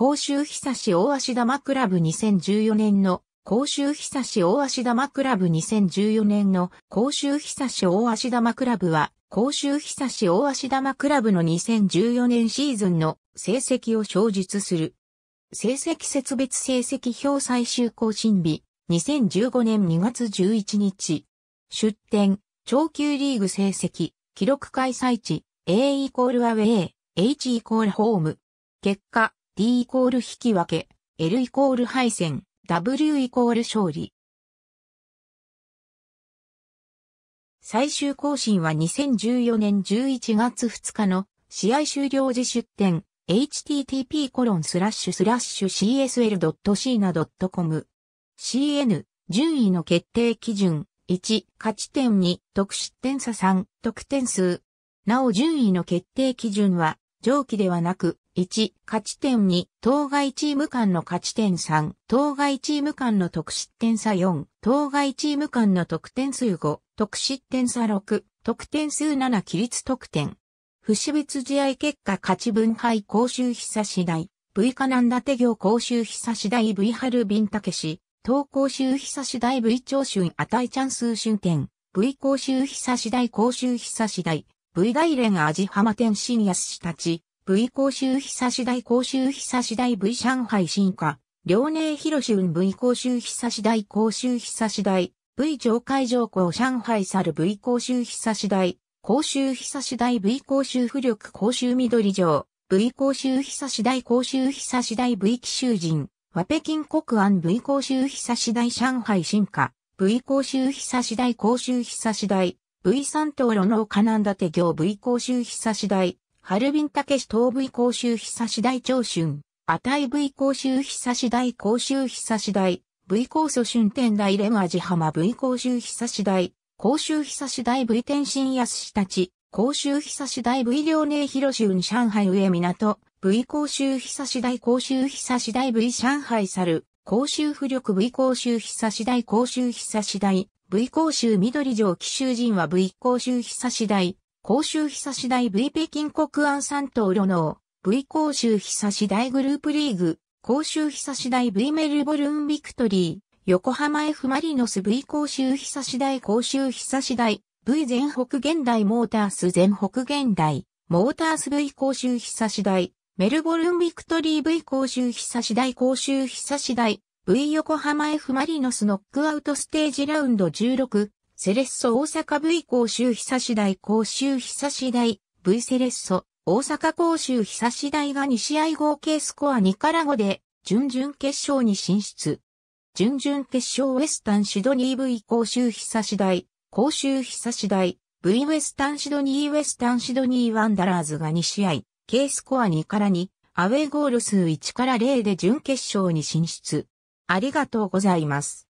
甲州久志大足玉クラブ2014年の甲州久志大足玉クラブ2014年の甲州久志大足玉クラブは甲州久志大足玉クラブの2014年シーズンの成績を詳述する。成績設別成績表最終更新日2015年2月11日。出展、長級リーグ成績、記録開催地、A イコールアウェイ、H イコールホーム。結果、D イコール引き分け、L イコール敗戦、W イコール勝利。最終更新は2014年11月2日の試合終了時出展 http コロンスラッシュスラッシュ csl.cna.com CN 順位の決定基準1勝ち点2得失点差3得点数なお順位の決定基準は上記ではなく1、勝ち点2、当該チーム間の勝ち点3、当該チーム間の得失点差4、当該チーム間の得点数5、得失点差6、得点数7規律得点。節別試合結果勝ち分配公衆久し大、V カナンダテ行公衆久し大 V ハルビンタケシ、東公衆久し大 V 長春値チャン数春点、V 公衆久し大公衆久し大、V 大連味浜天新安したち、V 公衆久し大公衆久し大 V 上海進化、遼寧広州 V 公衆久し大公衆久し大、V 上海上港上海猿 V 公衆久し大、公衆久し大 V 公衆浮力公衆緑城、V 公衆久し大公衆久し大 V 紀州人、和北京国安 V 公衆久し大上海進化、V 公衆久し大公衆久し大、V 三島路のカナンダテ行。V 公衆久し大、ハルビンタケシ東 V 公衆久し大長春、値 V 公衆久し大公衆久し大、V 高祖春天大レマジ浜 V 公衆久し大、公衆久し大 V 天津安したち、公衆久し大 V 遼寧広州上海上港、V 公衆久し大公衆久し大 V 上海猿、公衆浮力 V 公衆久し大公衆久し大、V 公衆緑城紀州人は V 公衆久し大、甲州久し大 V 北京国安三島路能、V 甲州久し大グループリーグ、甲州久し大 V メルボルンビクトリー、横浜 F マリノス V 甲州久し大甲州久し大、V 全北現代モータース全北現代、モータース V 甲州久し大、メルボルンビクトリー V 甲州久し大甲州久し大、V 横浜 F マリノスノックアウトステージラウンド16、セレッソ大阪 V 甲州久し大甲州久し大 V セレッソ大阪甲州久し大が2試合合計スコア2から5で準々決勝に進出。準々決勝ウェスタンシドニー V 甲州久し大甲州久し大 V ウェスタンシドニーウェスタンシドニーワンダラーズが2試合、計スコア2から2、アウェイゴール数1から0で準決勝に進出。ありがとうございます。